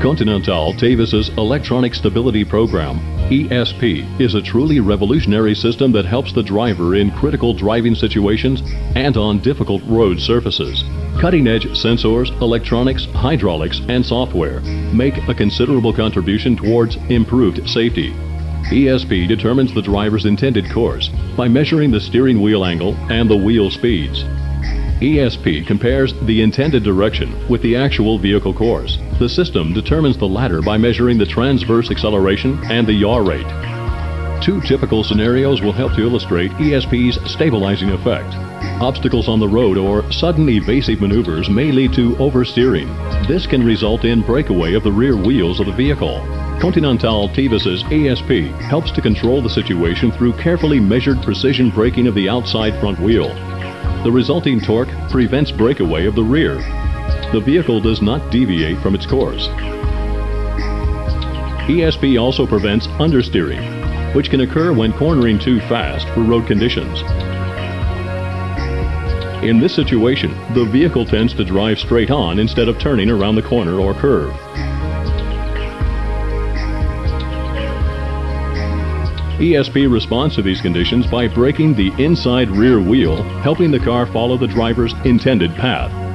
Continental Teves's Electronic Stability Program, ESP, is a truly revolutionary system that helps the driver in critical driving situations and on difficult road surfaces. Cutting edge sensors, electronics, hydraulics, and software make a considerable contribution towards improved safety. ESP determines the driver's intended course by measuring the steering wheel angle and the wheel speeds. ESP compares the intended direction with the actual vehicle course. The system determines the latter by measuring the transverse acceleration and the yaw rate. Two typical scenarios will help to illustrate ESP's stabilizing effect. Obstacles on the road or sudden evasive maneuvers may lead to oversteering. This can result in breakaway of the rear wheels of the vehicle. Continental Teves's ESP helps to control the situation through carefully measured precision braking of the outside front wheel. The resulting torque prevents breakaway of the rear. The vehicle does not deviate from its course. ESP also prevents understeering, which can occur when cornering too fast for road conditions. In this situation, the vehicle tends to drive straight on instead of turning around the corner or curve. ESP responds to these conditions by braking the inside rear wheel, helping the car follow the driver's intended path.